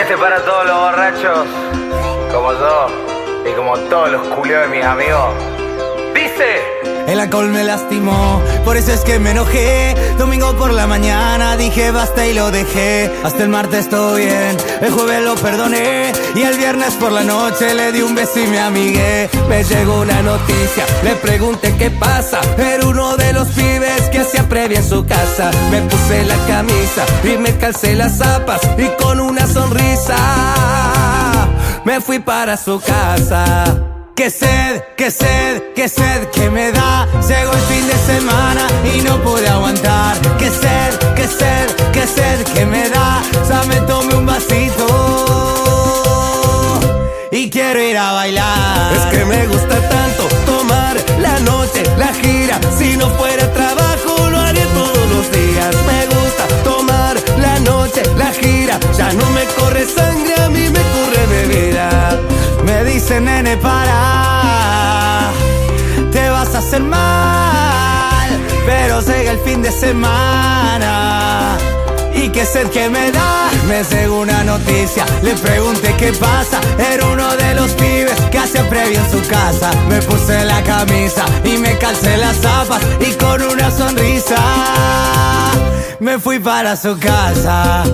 este para todos los borrachos, como yo y como todos los culios de mis amigos. Dice. El alcohol me lastimó, por eso es que me enojé. Domingo por la mañana dije basta y lo dejé. Hasta el martes todo bien, el jueves lo perdoné. Y el viernes por la noche le di un beso y me amigué. Me llegó una noticia, le pregunté qué pasa. Era uno de los pibes que hacía previa en su casa. Me puse la camisa y me calcé las zapas. Y con una sonrisa me fui para su casa. Que sed, que sed, que sed que me da. Llegó el fin de semana y no pude aguantar. Que sed, que sed, que sed que me da. Ya me tomé un vasito y quiero ir a bailar. Ya no me corre sangre, a mí me corre bebida. Me dice nene para Te vas a hacer mal Pero llega el fin de semana y qué sed que me da, me llegó una noticia, le pregunté qué pasa, era uno de los pibes que hace previo en su casa, me puse la camisa y me calcé las zapas y con una sonrisa me fui para su casa.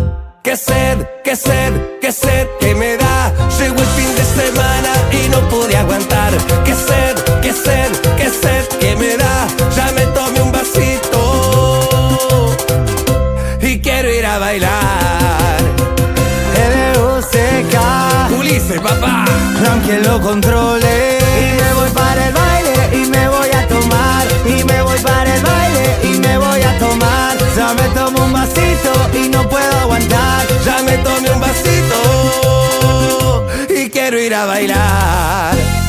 Qué sed, qué sed, qué sed que me da. Llegó el fin de semana y no pude aguantar. Qué sed, qué sed, qué sed que me da. Ya me tomé un vasito y quiero ir a bailar. L.U.C.K. Ulises, papá. Aunque lo controle. Y me voy para el baile y me voy a tomar. Y me voy para el baile y me voy a tomar. Ya me tomo quiero ir a bailar.